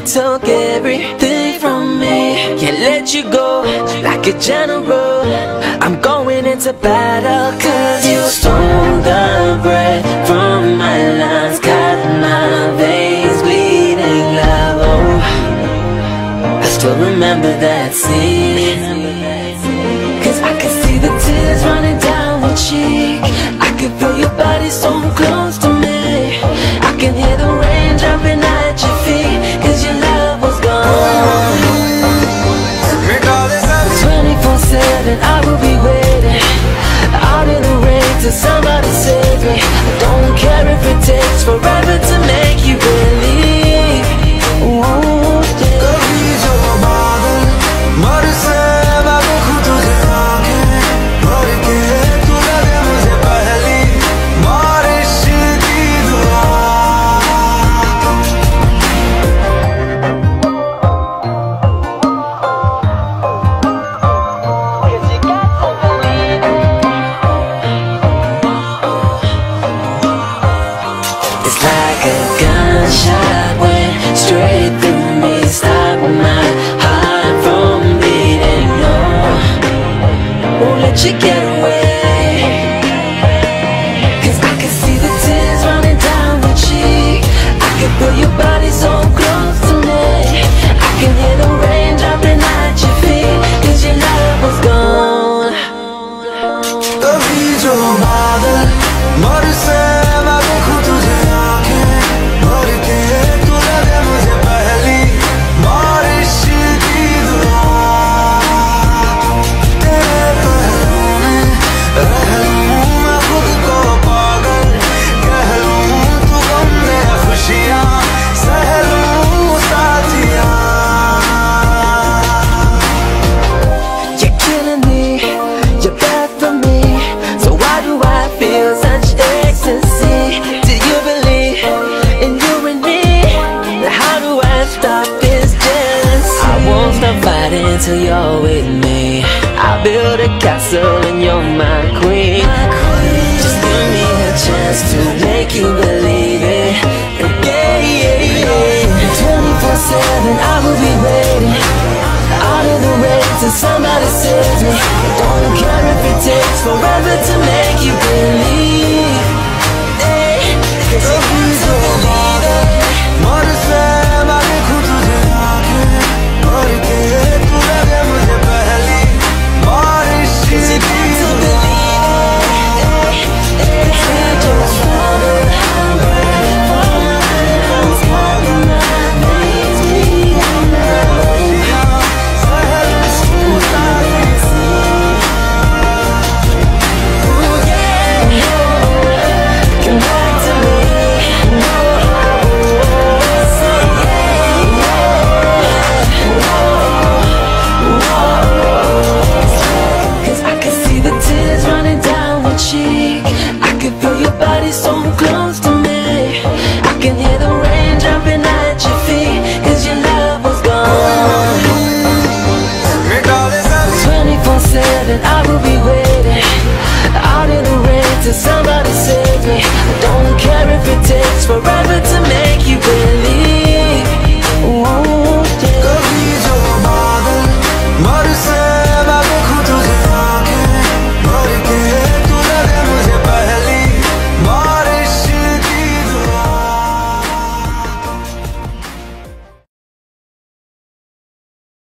took everything from me. Can't let you go like a general. I'm going into battle Cause you stole the breath from my lungs. Cut my veins bleeding love oh, I still remember that scene. shot went straight through me my heart from beating, no. Won't let you get night until you're with me. I build a castle and you're my queen, my queen. Just give me a chance to make you believe it. Again. yeah, yeah. 24-7 I will be waiting Out of the way till somebody saves me. Don't care if it takes forever to make you believe. somebody save me. I don't care if it takes forever